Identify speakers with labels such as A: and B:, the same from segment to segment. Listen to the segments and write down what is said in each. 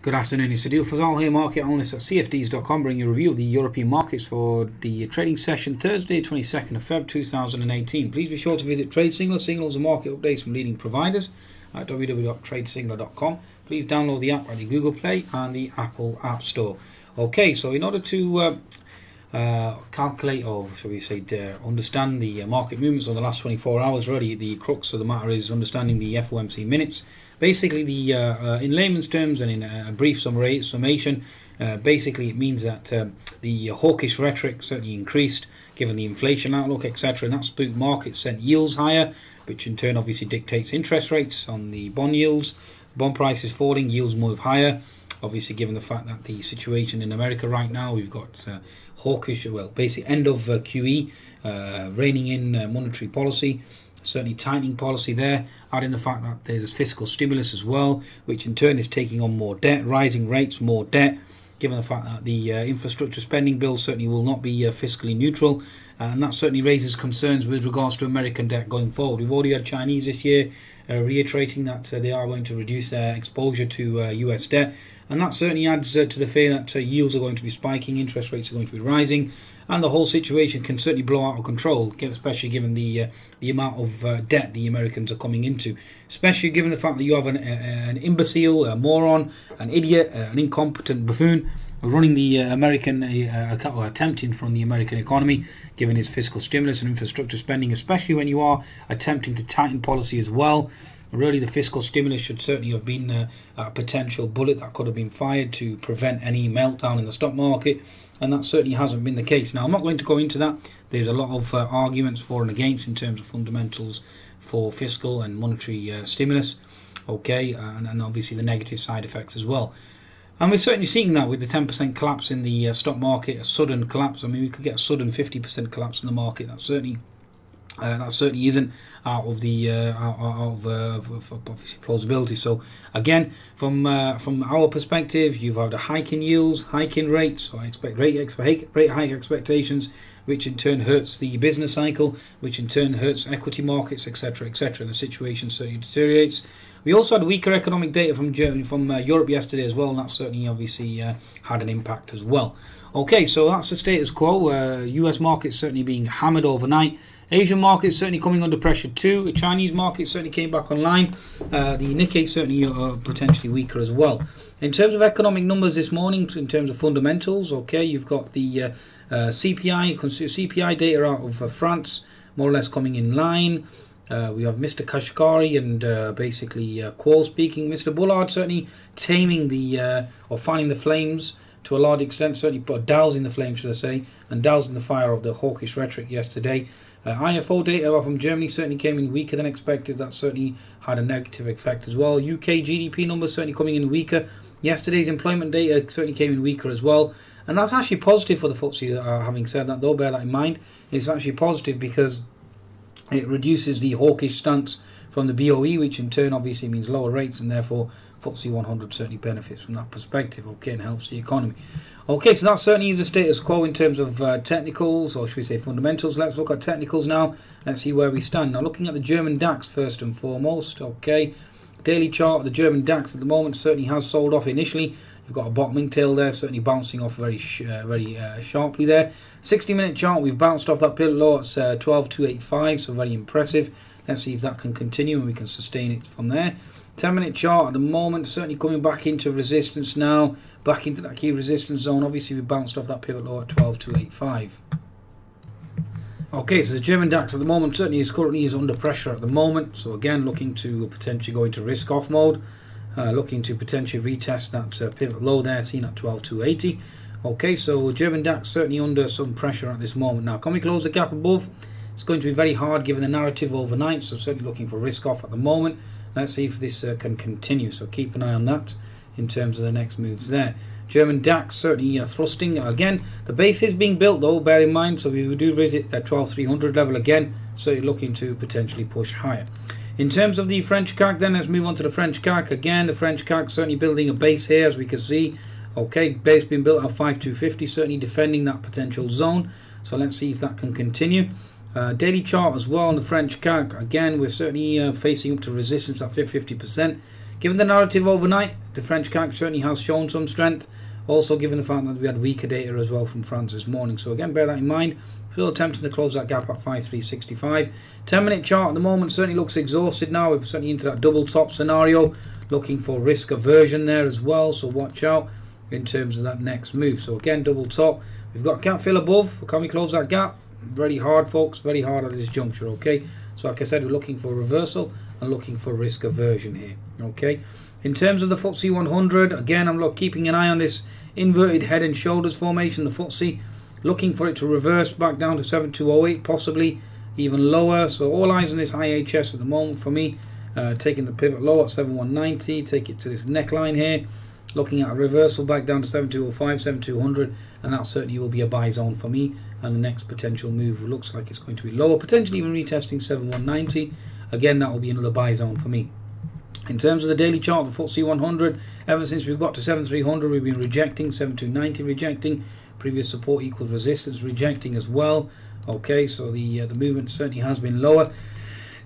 A: Good afternoon, it's Adil Fazal here, market analyst at CFDs.com, bringing you a review of the European markets for the trading session Thursday, 22nd of Feb 2018. Please be sure to visit TradeSignal, signals and market updates from leading providers at www.tradesignal.com. Please download the app on the Google Play and the Apple App Store. Okay, so in order to uh, uh, calculate or shall we say uh, understand the uh, market movements of the last 24 hours. Really the crux of the matter is understanding the FOMC minutes. Basically the uh, uh, in layman's terms and in a brief summary summation uh, basically it means that the hawkish rhetoric certainly increased given the inflation outlook etc and that spooked markets sent yields higher which in turn obviously dictates interest rates on the bond yields. Bond prices falling yields move higher obviously given the fact that the situation in America right now, we've got uh, hawkish, well, basically end of uh, QE, uh, reining in uh, monetary policy, certainly tightening policy there, adding the fact that there's a fiscal stimulus as well, which in turn is taking on more debt, rising rates, more debt, given the fact that the uh, infrastructure spending bill certainly will not be uh, fiscally neutral, and that certainly raises concerns with regards to American debt going forward. We've already had Chinese this year uh, reiterating that uh, they are going to reduce their exposure to US uh, debt, and that certainly adds uh, to the fear that yields are going to be spiking, interest rates are going to be rising, and the whole situation can certainly blow out of control, especially given the uh, the amount of uh, debt the Americans are coming into. Especially given the fact that you have an, an imbecile, a moron, an idiot, an incompetent buffoon running the uh, American, uh, or attempting from the American economy, given his fiscal stimulus and infrastructure spending, especially when you are attempting to tighten policy as well. Really, the fiscal stimulus should certainly have been uh, a potential bullet that could have been fired to prevent any meltdown in the stock market and that certainly hasn't been the case. Now, I'm not going to go into that. There's a lot of uh, arguments for and against in terms of fundamentals for fiscal and monetary uh, stimulus, okay, and, and, obviously the negative side effects as well. And we're certainly seeing that with the 10% collapse in the uh, stock market, a sudden collapse. I mean, we could get a sudden 50% collapse in the market. That certainly uh, that certainly isn't out of the uh, out, of, uh, of, obviously plausibility. So again, from uh, from our perspective, you've had a hike in yields, hike in rates, so I expect rate rate hike expectations, which in turn hurts the business cycle, which in turn hurts equity markets, etc., etc. The situation certainly deteriorates. We also had weaker economic data from Germany, from uh, Europe yesterday as well, and that certainly obviously uh, had an impact as well. Okay, so that's the status quo. U.S. markets certainly being hammered overnight. Asian markets certainly coming under pressure too. The Chinese market certainly came back online. Uh, the Nikkei certainly are potentially weaker as well. In terms of economic numbers this morning, in terms of fundamentals, okay, you've got the uh, uh, CPI CPI data out of uh, France, more or less coming in line. Uh, we have Mr. Kashkari and uh, basically uh, Qual speaking. Mr. Bullard certainly taming the uh, or finding the flames to a large extent, certainly dousing the flames, should I say, and dousing the fire of the hawkish rhetoric yesterday. Uh, IFO data from Germany certainly came in weaker than expected. That certainly had a negative effect as well. UK GDP numbers certainly coming in weaker. Yesterday's employment data certainly came in weaker as well. And that's actually positive for the FTSE. Uh, having said that, though, bear that in mind. It's actually positive because it reduces the hawkish stance from the BOE, which in turn obviously means lower rates and therefore FTSE 100 certainly benefits from that perspective, okay, and helps the economy. Okay, so that certainly is the status quo in terms of uh, technicals, or should we say fundamentals. Let's look at technicals now. Let's see where we stand. Now, looking at the German DAX first and foremost, okay. Daily chart, the German DAX at the moment certainly has sold off initially. You've got a bottoming tail there, certainly bouncing off very uh, very uh, sharply there. 60 minute chart, we've bounced off that pivot low at uh, 12285, so very impressive. Let's see if that can continue and we can sustain it from there. 10 minute chart at the moment, certainly coming back into resistance now, back into that key resistance zone. Obviously, we bounced off that pivot low at 12285. Okay, so the German DAX at the moment certainly is currently is under pressure at the moment. So again, looking to potentially go into risk off mode, uh, looking to potentially retest that uh, pivot low there, seen at 12280. Okay, so German DAX certainly under some pressure at this moment. Now, can we close the gap above? It's going to be very hard given the narrative overnight, so certainly looking for risk off at the moment. Let's see if this uh, can continue. So keep an eye on that in terms of the next moves there. German DAX certainly uh, thrusting again. The base is being built though. Bear in mind. So we do visit that 12300 level again. So you're looking to potentially push higher. In terms of the French CAC, then let's move on to the French CAC again. The French CAC certainly building a base here, as we can see. Okay, base being built at 5250, certainly defending that potential zone. So let's see if that can continue. Uh, daily chart as well on the French CAC. Again, we're certainly uh, facing up to resistance at 50%. Given the narrative overnight, the French CAC certainly has shown some strength. Also, given the fact that we had weaker data as well from France this morning. So, again, bear that in mind. Still attempting to close that gap at 5365. 10 minute chart at the moment certainly looks exhausted now. We're certainly into that double top scenario. Looking for risk aversion there as well. So, watch out in terms of that next move. So, again, double top. We've got gap fill above. Can we close that gap? Very hard, folks. Very hard at this juncture. Okay. So, like I said, we're looking for reversal and looking for risk aversion here. Okay. In terms of the FTSE 100, again, I'm keeping an eye on this inverted head and shoulders formation, the FTSE, looking for it to reverse back down to 7208, possibly even lower. So all eyes on this IHS at the moment for me. Uh, taking the pivot low at 7190, take it to this neckline here. Looking at a reversal back down to 7205, 7200, and that certainly will be a buy zone for me. And the next potential move looks like it's going to be lower, potentially even retesting 7190. Again, that will be another buy zone for me. In terms of the daily chart, the FTSE 100, ever since we've got to 7300, we've been rejecting, 7290 rejecting, previous support equals resistance rejecting as well. Okay, so the uh, the movement certainly has been lower.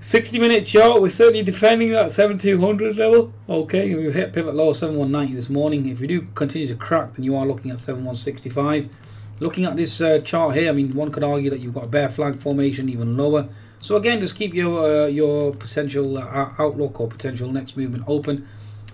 A: 60 minute chart, we're certainly defending that 7200 level. Okay, we hit pivot low 7190 this morning. If we do continue to crack, then you are looking at 7165. Looking at this uh, chart here, I mean, one could argue that you've got a bear flag formation even lower. So again, just keep your uh, your potential uh, outlook or potential next movement open.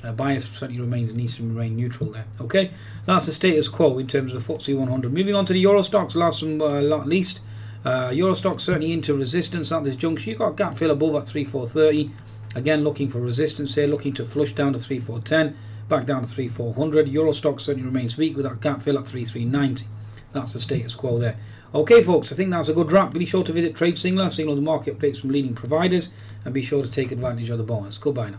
A: Uh, bias certainly remains needs to remain neutral there. Okay, that's the status quo in terms of the FTSE 100. Moving on to the Euro Stoxx, last and uh, not least. Uh, Euro Stoxx certainly into resistance at this junction. You've got gap fill above at 3430. Again, looking for resistance here, looking to flush down to 3410, back down to 3400. Euro Stoxx certainly remains weak with that gap fill at 3390. That's the status quo there. Okay, folks, I think that's a good wrap. Be sure to visit TradeSignal, signal the market updates from leading providers, and be sure to take advantage of the bonus. Goodbye now.